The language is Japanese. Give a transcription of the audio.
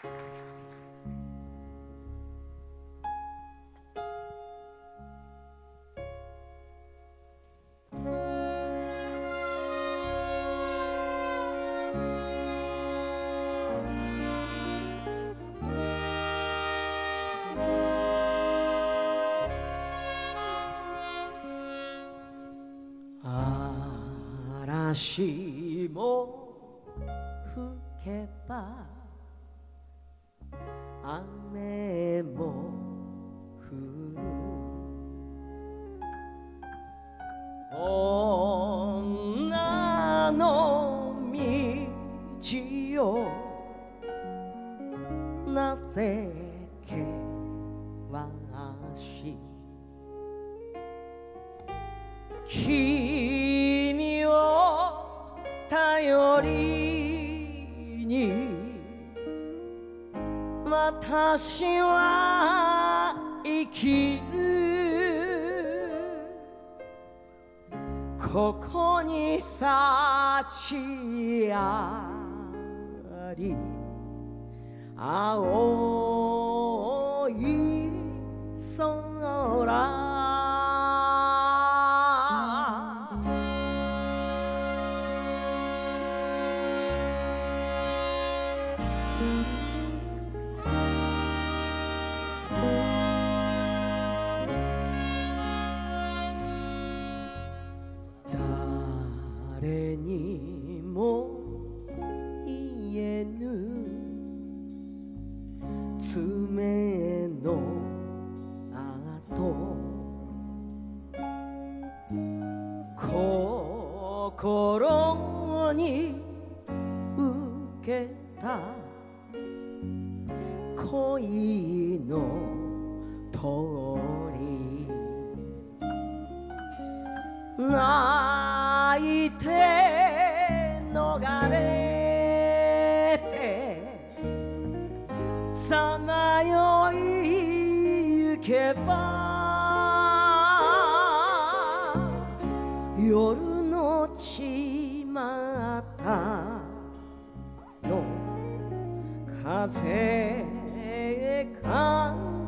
嵐も吹けば雨も降る女の道よなぜ険し君私は生きる。ここに幸あり。青い空。誰にも言えぬ爪の跡。心に受けた。恋の通り。泣いて逃れてさまよい行けば夜のちまたの風悲しい